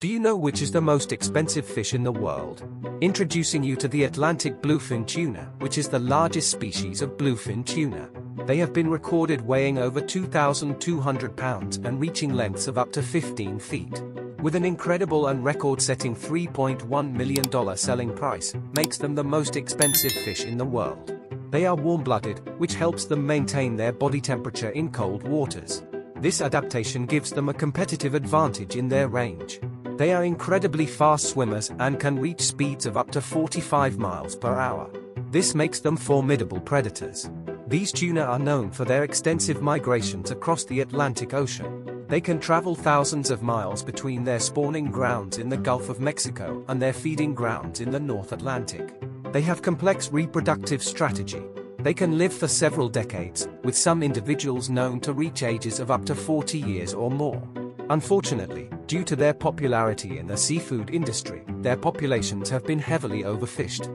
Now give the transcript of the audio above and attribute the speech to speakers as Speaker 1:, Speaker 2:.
Speaker 1: Do you know which is the most expensive fish in the world? Introducing you to the Atlantic bluefin tuna, which is the largest species of bluefin tuna. They have been recorded weighing over 2,200 pounds and reaching lengths of up to 15 feet. With an incredible and record-setting $3.1 million selling price, makes them the most expensive fish in the world. They are warm-blooded, which helps them maintain their body temperature in cold waters. This adaptation gives them a competitive advantage in their range. They are incredibly fast swimmers and can reach speeds of up to 45 miles per hour. This makes them formidable predators. These tuna are known for their extensive migrations across the Atlantic Ocean. They can travel thousands of miles between their spawning grounds in the Gulf of Mexico and their feeding grounds in the North Atlantic. They have complex reproductive strategy. They can live for several decades, with some individuals known to reach ages of up to 40 years or more. Unfortunately, due to their popularity in the seafood industry, their populations have been heavily overfished.